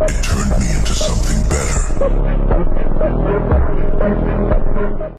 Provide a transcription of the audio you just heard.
It turned me into something better.